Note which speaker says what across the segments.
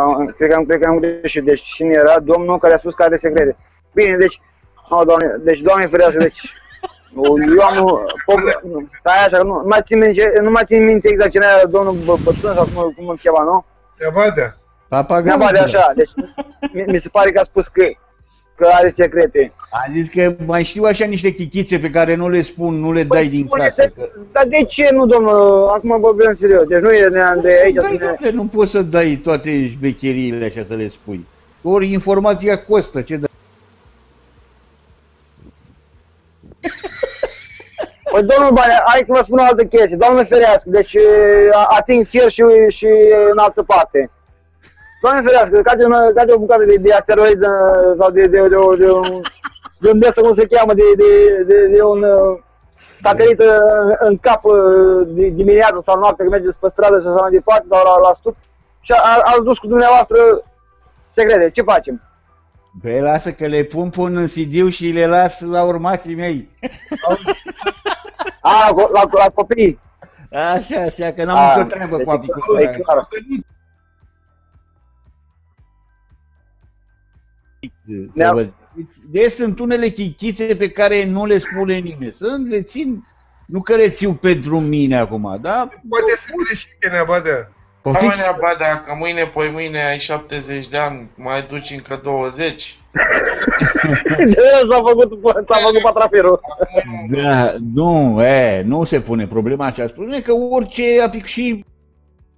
Speaker 1: am- cred că am, cred că am greșit. Deci cine era domnul care a spus că are secrete. Bine, deci, oh, doamne, deci, doamne ferească, deci, eu am, po- nu, stai așa, nu, nu mai țin minte, nu mai țin minte exact cine era domnul Bă- Bătrân sau cum, cum îl chema, nu?
Speaker 2: Te vadea.
Speaker 3: Papagalul.
Speaker 1: Neapărat de așa, deci mi, mi se pare că a spus că, că are secrete.
Speaker 3: A zis că mai știu așa niște chichițe pe care nu le spun, nu le dai din
Speaker 1: Spune,
Speaker 3: casă. Că...
Speaker 1: Dar de ce nu, domnul? Acum vorbim serios. Deci nu e de aici să
Speaker 3: Dai,
Speaker 1: ne...
Speaker 3: domnule, nu poți să dai toate șmecheriile așa să le spui. Ori informația costă, ce dai?
Speaker 1: Păi, domnul Bane, hai că vă spun o altă chestie. Doamne ferească, deci a- ating fier și, și în altă parte. Doamne ferească, cade, una, cade o bucată de, de asteroid uh, sau de, de, de, de, de un... De un de cum se cheamă, de, de, de, de un uh, satelit uh, în cap uh, de, dimineața sau noapte, când mergeți pe stradă și așa mai departe, sau la, la stup, și a, a, ați dus cu dumneavoastră secrete. Ce facem?
Speaker 3: Pe lasă că le pun pun în cd și le las la urmașii mei.
Speaker 1: A, la, la, la copii.
Speaker 3: Așa, așa, că n-am
Speaker 1: A,
Speaker 3: nicio treabă
Speaker 1: deci
Speaker 3: cu
Speaker 1: e
Speaker 3: apicultura. Deci sunt unele chichițe pe care nu le spune nimeni. Sunt, le țin, nu că le țiu pentru mine acum, da?
Speaker 2: Poate să greșit că ne vadea.
Speaker 3: Poftiți?
Speaker 4: Oamenii ba dacă mâine, poi mâine ai 70 de ani, mai duci încă 20.
Speaker 1: s-a făcut, s-a făcut patraferul.
Speaker 3: Da, nu, e, nu se pune problema aceasta. Spune că orice apic și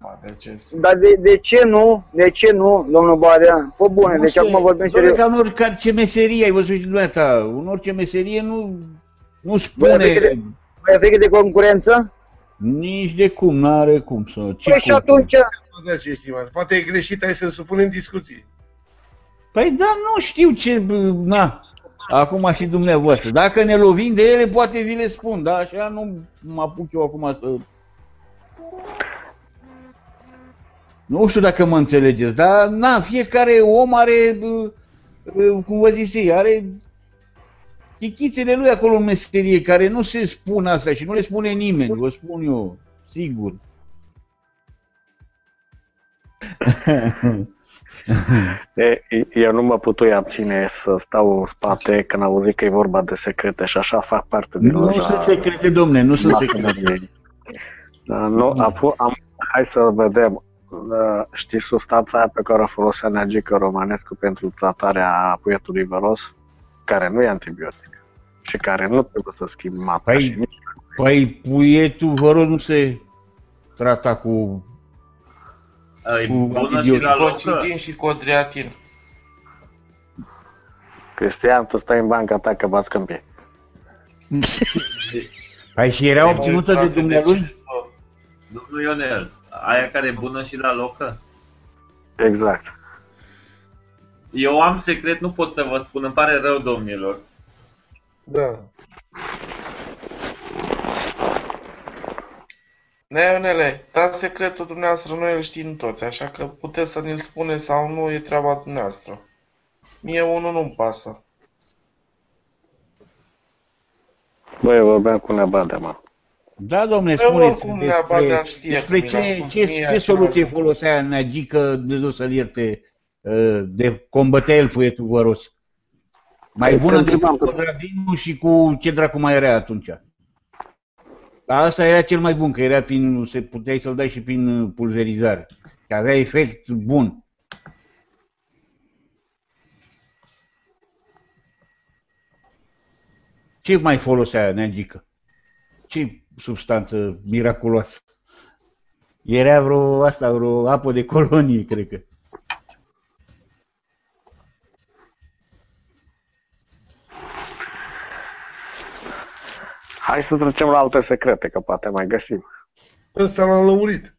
Speaker 4: Ma, de ce să...
Speaker 1: Dar de, de ce nu? De ce nu, domnul Badea? Pe bune,
Speaker 3: Nu
Speaker 1: deci
Speaker 3: se-
Speaker 1: acum vorbim
Speaker 3: Doamne,
Speaker 1: serios.
Speaker 3: ca în orice meserie, ai văzut și dumneata, în orice meserie nu, nu
Speaker 1: Băi,
Speaker 3: spune
Speaker 1: frică Mai e frică de concurență?
Speaker 3: nici de cum, n-are cum să... Ce
Speaker 1: Păi și
Speaker 3: cum?
Speaker 1: atunci,
Speaker 2: Vadea ce estimat. Poate e greșit, hai să-l supunem în discuție.
Speaker 3: Păi da, nu știu ce, bă, na, acum și dumneavoastră. Dacă ne lovim de ele, poate vi le spun, dar așa nu mă apuc eu acum să... Nu știu dacă mă înțelegeți, dar na, fiecare om are, bă, bă, cum vă zis ei, are chichițele lui acolo în meserie, care nu se spun asta și nu le spune nimeni, vă spun eu, sigur.
Speaker 5: E, eu nu mă putui abține să stau în spate când am auzit că e vorba de secrete și așa fac parte din
Speaker 3: Nu
Speaker 5: loja
Speaker 3: sunt secrete, domne, nu sunt secrete.
Speaker 5: mașinăriei. Da, nu, am, am, hai să vedem. Da, Știți substanța aia pe care o folosea Neagică Romanescu pentru tratarea puietului văros, care nu e antibiotic și care nu trebuie să schimbi mata
Speaker 3: Păi-
Speaker 5: și nici
Speaker 3: Păi puietul, vă rog, nu se trata cu...
Speaker 6: E
Speaker 3: Cu
Speaker 6: bună și
Speaker 3: antibiotic.
Speaker 6: la locă.
Speaker 4: Cocidin și codriatin.
Speaker 5: Cristian, tu stai în banca ta că bați câmpie.
Speaker 3: Păi și era obținută de
Speaker 4: Demonstrate
Speaker 3: dumnealui?
Speaker 4: cele-
Speaker 6: Domnul Ionel, aia care e bună și la locă?
Speaker 5: Exact.
Speaker 6: Eu am secret, nu pot să vă spun, îmi pare rău, domnilor.
Speaker 2: Da.
Speaker 4: Neionele, dar secretul dumneavoastră noi îl știm toți, așa că puteți să ne-l spune sau nu, e treaba dumneavoastră. Mie unul nu-mi pasă.
Speaker 5: Băi, eu vorbeam cu Nebadea, mă.
Speaker 3: Da, domne,
Speaker 4: Păi,
Speaker 3: spuneți
Speaker 4: oricum, Neabadea știe
Speaker 3: despre
Speaker 4: că mi l-a
Speaker 3: ce,
Speaker 4: spus
Speaker 3: ce,
Speaker 4: mie
Speaker 3: ce
Speaker 4: același
Speaker 3: soluție
Speaker 4: lucru.
Speaker 3: folosea Neagică, Dumnezeu să-l ierte, uh, de combătea el puietul văros? Mai
Speaker 5: Păi,
Speaker 3: bună
Speaker 5: să
Speaker 3: decât
Speaker 5: întrebam
Speaker 3: cu
Speaker 5: că-
Speaker 3: Dradinu și cu ce dracu mai era atunci. Dar asta era cel mai bun, că era prin, se puteai să-l dai și prin uh, pulverizare. Că avea efect bun. Ce mai folosea Neagică? Ce substanță miraculoasă? Era vreo, asta, vreo apă de colonie, cred că.
Speaker 5: Hai să trecem la alte secrete, că poate mai găsim.
Speaker 2: Ăsta l-am lămurit.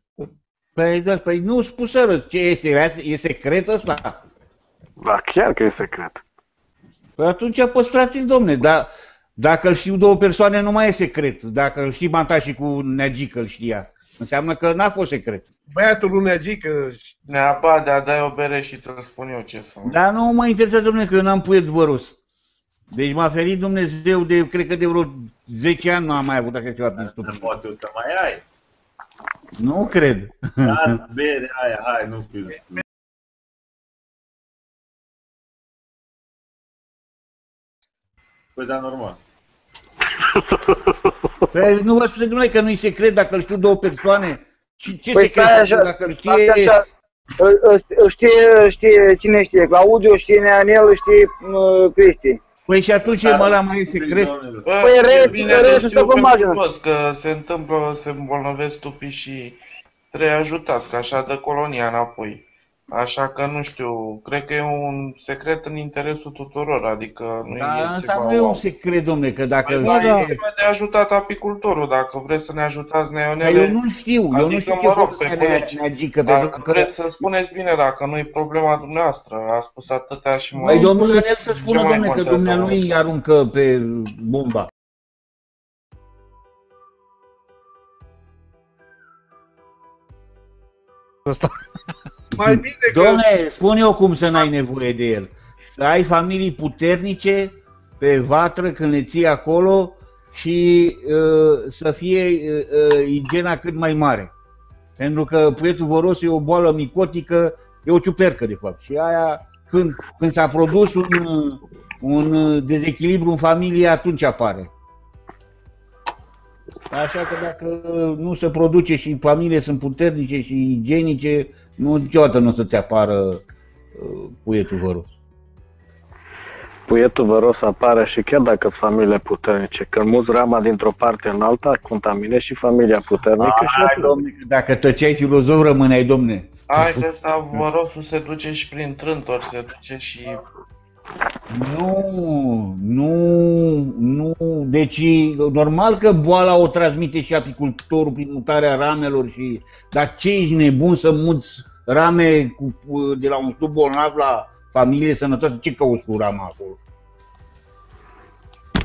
Speaker 3: Păi, da, păi nu spuseră ce este, era- e secret ăsta.
Speaker 5: Da, chiar că e secret.
Speaker 3: Păi atunci păstrați-l, domne, dar dacă îl știu două persoane, nu mai e secret. Dacă îl știi Manta și cu Neagică îl știa. Înseamnă că n-a fost secret.
Speaker 2: Băiatul lui Neagică...
Speaker 4: Neapa, da, dai o bere și ți spun eu ce să
Speaker 3: Dar nu mă interesează, domnule, că n-am puiet văros. Deci m-a ferit Dumnezeu de, cred că de vreo 10 ani nu am mai avut așa ceva prin stup.
Speaker 6: Poate să mai ai.
Speaker 3: Nu cred.
Speaker 6: Da, bere, aia, hai, nu cred. Păi, da, normal.
Speaker 3: Păi nu vă spune dumneavoastră că nu-i secret dacă îl știu două persoane? Și ce
Speaker 1: Păi
Speaker 3: secret
Speaker 1: stai
Speaker 3: știu
Speaker 1: așa,
Speaker 3: dacă îl
Speaker 1: stai
Speaker 3: știe...
Speaker 1: așa, îl- îl- îl știe, știe, cine știe, Claudiu, știe Neanel, știe uh, Cristi.
Speaker 3: Păi și atunci
Speaker 6: Dar-
Speaker 3: mă la mai e secret?
Speaker 6: Doamnelor.
Speaker 4: Bă,
Speaker 1: Păi,
Speaker 4: e
Speaker 1: re-
Speaker 4: bine
Speaker 1: re-
Speaker 4: de
Speaker 1: să
Speaker 4: știu
Speaker 1: stau cu
Speaker 4: pentru
Speaker 1: imaginea.
Speaker 4: toți că se întâmplă, se îmbolnăvesc tupii și trebuie ajutați, că așa dă colonia înapoi. Așa că nu știu, cred că e un secret în interesul tuturor, adică nu
Speaker 3: Dar
Speaker 4: e
Speaker 3: asta
Speaker 4: ceva
Speaker 3: nu e un
Speaker 4: wow.
Speaker 3: secret, domne, că dacă...
Speaker 4: Păi,
Speaker 3: îl
Speaker 4: da,
Speaker 3: știe-
Speaker 4: e de ajutat apicultorul, dacă vreți să ne ajutați
Speaker 3: Dar eu
Speaker 4: neionele,
Speaker 3: nu știu, eu nu
Speaker 4: Adică,
Speaker 3: știu
Speaker 4: mă
Speaker 3: ce
Speaker 4: rog,
Speaker 3: pot
Speaker 4: pe
Speaker 3: să
Speaker 4: bune,
Speaker 3: ne, ne adică,
Speaker 4: dacă
Speaker 3: pentru că...
Speaker 4: vreți să spuneți bine, dacă nu e problema dumneavoastră, a spus atâtea și mă...
Speaker 3: Păi domnul Ionel să
Speaker 4: Ce
Speaker 3: spună,
Speaker 4: mai
Speaker 3: domne, că
Speaker 4: contează,
Speaker 3: dumnealui
Speaker 4: mă?
Speaker 3: îi aruncă pe bomba.
Speaker 7: Ăsta.
Speaker 2: Mai bine că...
Speaker 3: Domne, spun eu cum să n-ai nevoie de el. Să ai familii puternice pe vatră când le ții acolo și uh, să fie uh, uh, igiena cât mai mare. Pentru că puietul voros e o boală micotică, e o ciupercă de fapt. Și aia, când, când s-a produs un, un dezechilibru în familie, atunci apare. Așa că dacă nu se produce și familiile sunt puternice și igienice, nu niciodată nu o să-ți apară uh, puietul văros.
Speaker 5: Puietul văros apare și chiar dacă sunt familiile puternice. Când muți rama dintr-o parte în alta, contaminezi și familia puternică și
Speaker 3: Hai,
Speaker 5: atunci.
Speaker 3: domne, că dacă tăceai filozof rămâneai, domne.
Speaker 4: Hai că ăsta vărosul se duce și prin trântori, se duce și...
Speaker 3: Nu, nu, nu. Deci, normal că boala o transmite și apicultorul prin mutarea ramelor și... Dar ce ești nebun să muți rame cu, de la un stub bolnav la familie sănătoasă? Ce cauți cu rama acolo?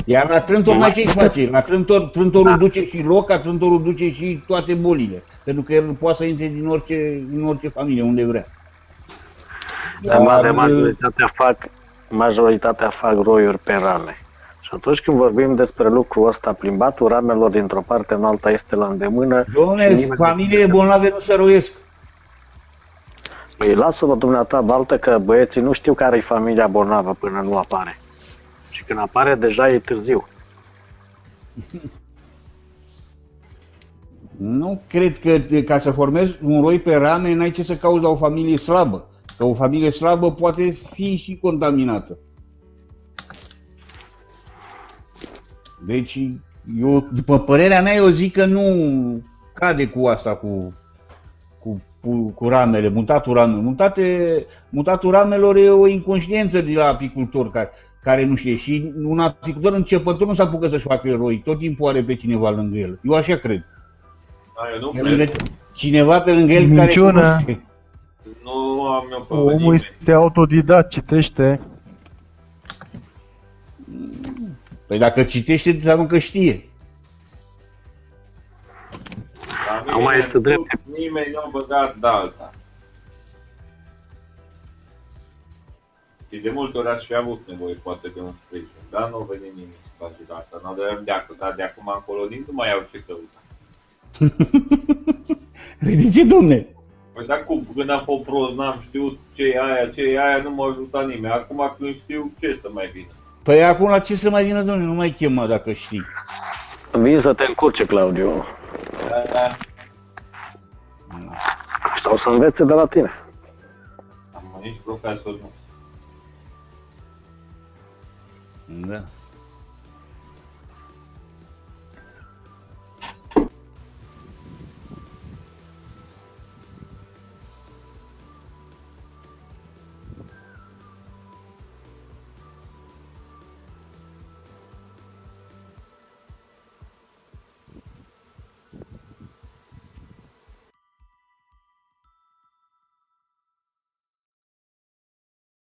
Speaker 3: Iar la trântor mai ce face? La trântor, trântorul duce și loca, trântorul duce și toate bolile. Pentru că el poate să intre din orice, din orice familie, unde vrea.
Speaker 5: Dar mare
Speaker 3: Dar,
Speaker 5: majoritatea fac, majoritatea fac roiuri pe rame. Și atunci când vorbim despre lucrul ăsta, plimbatul ramelor dintr-o parte în alta este la îndemână. și
Speaker 3: Domne,
Speaker 5: nimeni-
Speaker 3: familiile bolnave nu se roiesc.
Speaker 5: Păi lasă-vă dumneata baltă că băieții nu știu care e familia bolnavă până nu apare. Și când apare, deja e târziu.
Speaker 3: Nu cred că de- ca să formezi un roi pe rame n-ai ce să cauți la o familie slabă. Că o familie slabă poate fi și contaminată. Deci, eu, după părerea mea, eu zic că nu cade cu asta, cu, cu, cu, cu ramele, mutatul ramelor. Mutate, mutatul ramelor e o inconștiență de la apicultor care, care nu știe. Și un apicultor începător nu se apucă să-și facă eroi. Tot timpul are pe cineva lângă el. Eu așa cred.
Speaker 6: Da, eu nu
Speaker 3: E lângă
Speaker 6: cred.
Speaker 3: cineva pe lângă el care
Speaker 7: Minciună.
Speaker 3: cunoaște.
Speaker 6: Nu am eu pe
Speaker 7: Omul
Speaker 6: nimeni.
Speaker 7: este autodidact, citește.
Speaker 3: Păi dacă citește, înseamnă că știe.
Speaker 6: La mine
Speaker 5: Acum este drept.
Speaker 6: Nimeni nu a băgat de alta. Și de multe ori aș fi avut nevoie poate de un sprijin, dar nu a venit nimic să face de asta. Nu aveam de acolo, dar de acum încolo nici nu mai au ce căuta.
Speaker 3: Păi de ce, domne?
Speaker 6: Păi dar cum, când am fost prost, n-am știut ce e aia, ce e aia, nu m-a ajutat nimeni. Acum când știu, ce să mai vină?
Speaker 3: Păi acum la ce să mai vină, domne? Nu mai chema dacă știi.
Speaker 5: Vin să te încurce, Claudiu.
Speaker 6: Da, da.
Speaker 5: Sau să învețe de la tine.
Speaker 6: Am nici profesor nu.
Speaker 3: Da.